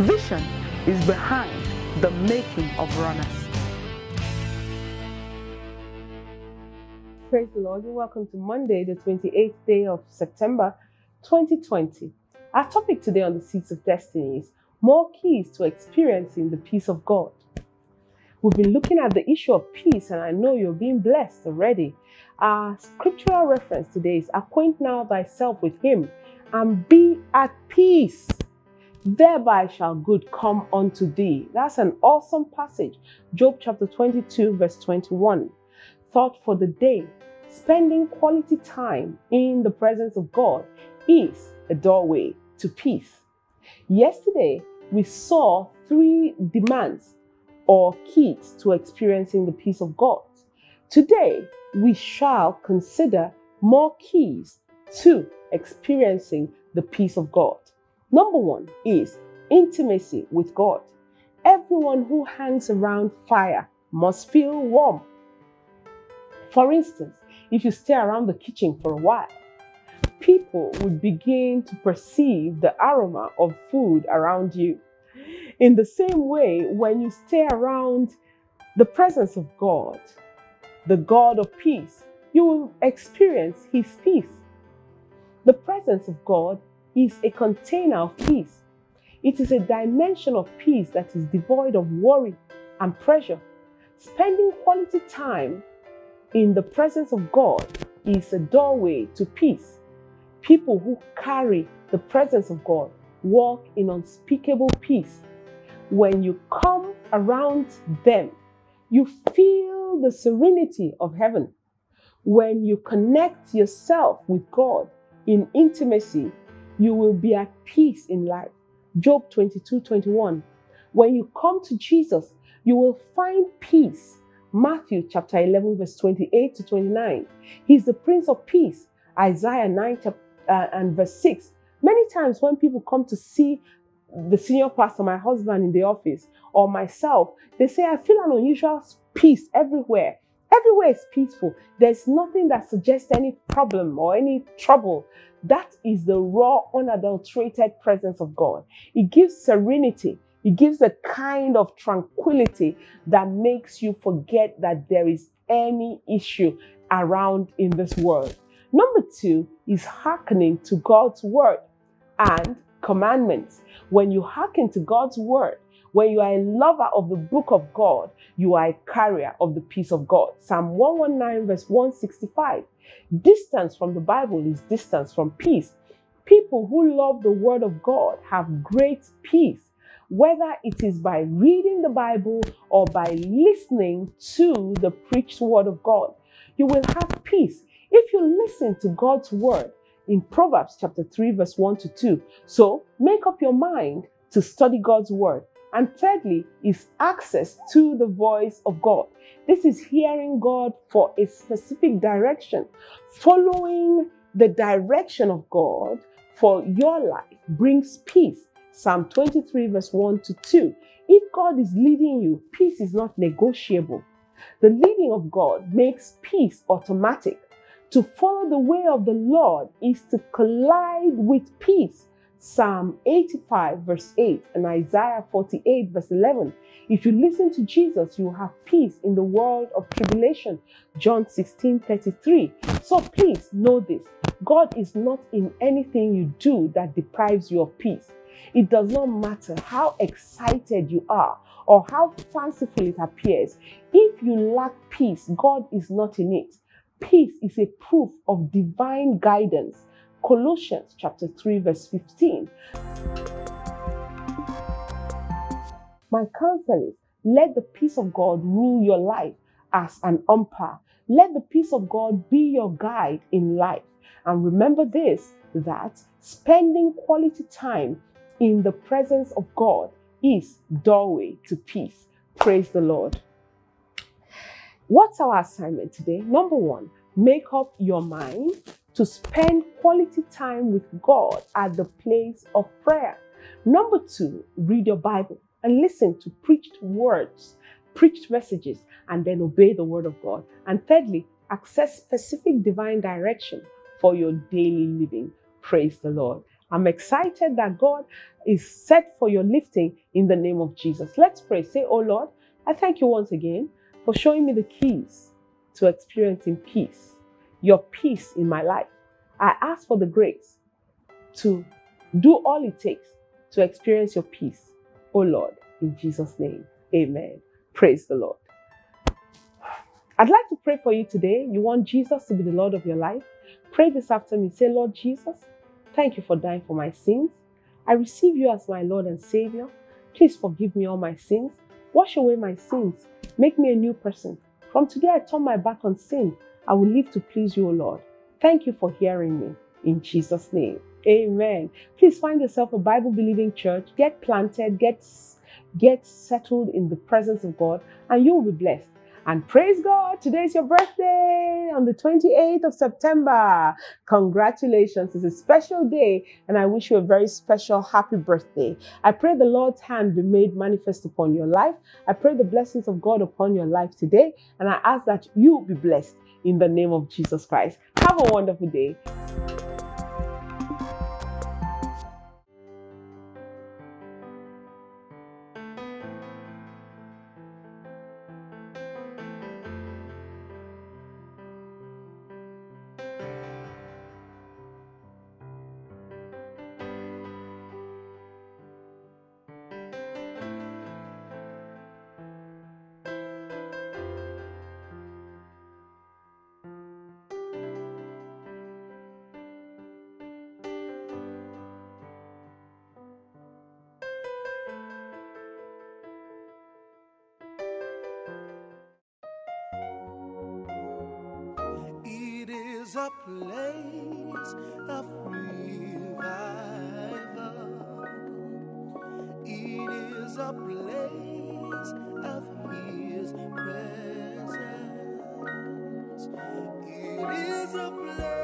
Vision is behind the making of runners. Praise the Lord and welcome to Monday, the 28th day of September 2020. Our topic today on the Seeds of Destiny is more keys to experiencing the peace of God. We've been looking at the issue of peace, and I know you're being blessed already. Our scriptural reference today is Acquaint now thyself with him and be at peace. Thereby shall good come unto thee. That's an awesome passage. Job chapter 22, verse 21. Thought for the day. Spending quality time in the presence of God is a doorway to peace. Yesterday, we saw three demands or keys to experiencing the peace of God. Today, we shall consider more keys to experiencing the peace of God. Number one is intimacy with God. Everyone who hangs around fire must feel warm. For instance, if you stay around the kitchen for a while, people would begin to perceive the aroma of food around you. In the same way, when you stay around the presence of God, the God of peace, you will experience His peace. The presence of God is a container of peace. It is a dimension of peace that is devoid of worry and pressure. Spending quality time in the presence of God is a doorway to peace. People who carry the presence of God walk in unspeakable peace. When you come around them, you feel the serenity of heaven. When you connect yourself with God in intimacy, you will be at peace in life. Job 22 21. When you come to Jesus, you will find peace. Matthew chapter 11, verse 28 to 29. He's the Prince of Peace. Isaiah 9 uh, and verse 6. Many times when people come to see the senior pastor, my husband in the office, or myself, they say, I feel an unusual peace everywhere. Everywhere is peaceful. There's nothing that suggests any problem or any trouble. That is the raw, unadulterated presence of God. It gives serenity. It gives a kind of tranquility that makes you forget that there is any issue around in this world. Number two is hearkening to God's word and commandments. When you hearken to God's word, when you are a lover of the book of God, you are a carrier of the peace of God. Psalm 119, verse 165. Distance from the Bible is distance from peace. People who love the word of God have great peace, whether it is by reading the Bible or by listening to the preached word of God. You will have peace if you listen to God's word in Proverbs chapter 3, verse 1 to 2. So make up your mind to study God's word. And thirdly, is access to the voice of God. This is hearing God for a specific direction. Following the direction of God for your life brings peace. Psalm 23, verse 1 to 2. If God is leading you, peace is not negotiable. The leading of God makes peace automatic. To follow the way of the Lord is to collide with peace. Psalm 85, verse 8, and Isaiah 48, verse 11. If you listen to Jesus, you have peace in the world of tribulation. John 16, 33. So please know this God is not in anything you do that deprives you of peace. It does not matter how excited you are or how fanciful it appears. If you lack peace, God is not in it. Peace is a proof of divine guidance. Colossians chapter 3 verse 15. My counsel is let the peace of God rule your life as an umpire. Let the peace of God be your guide in life. And remember this that spending quality time in the presence of God is doorway to peace. Praise the Lord. What's our assignment today? Number one, make up your mind to spend quality time with God at the place of prayer. Number two, read your Bible and listen to preached words, preached messages, and then obey the word of God. And thirdly, access specific divine direction for your daily living. Praise the Lord. I'm excited that God is set for your lifting in the name of Jesus. Let's pray. Say, Oh Lord, I thank you once again for showing me the keys to experiencing peace, your peace in my life. I ask for the grace to do all it takes to experience your peace, oh Lord, in Jesus' name. Amen. Praise the Lord. I'd like to pray for you today. You want Jesus to be the Lord of your life? Pray this after me. Say, Lord Jesus, thank you for dying for my sins. I receive you as my Lord and Savior. Please forgive me all my sins. Wash away my sins. Make me a new person. From today, I turn my back on sin. I will live to please you, O Lord. Thank you for hearing me. In Jesus' name. Amen. Please find yourself a Bible believing church. Get planted, get, get settled in the presence of God, and you will be blessed. And praise God, today is your birthday on the 28th of September. Congratulations, it's a special day, and I wish you a very special happy birthday. I pray the Lord's hand be made manifest upon your life. I pray the blessings of God upon your life today, and I ask that you be blessed in the name of Jesus Christ. Have a wonderful day. Is a place of revival. It is a place of His presence. It is a place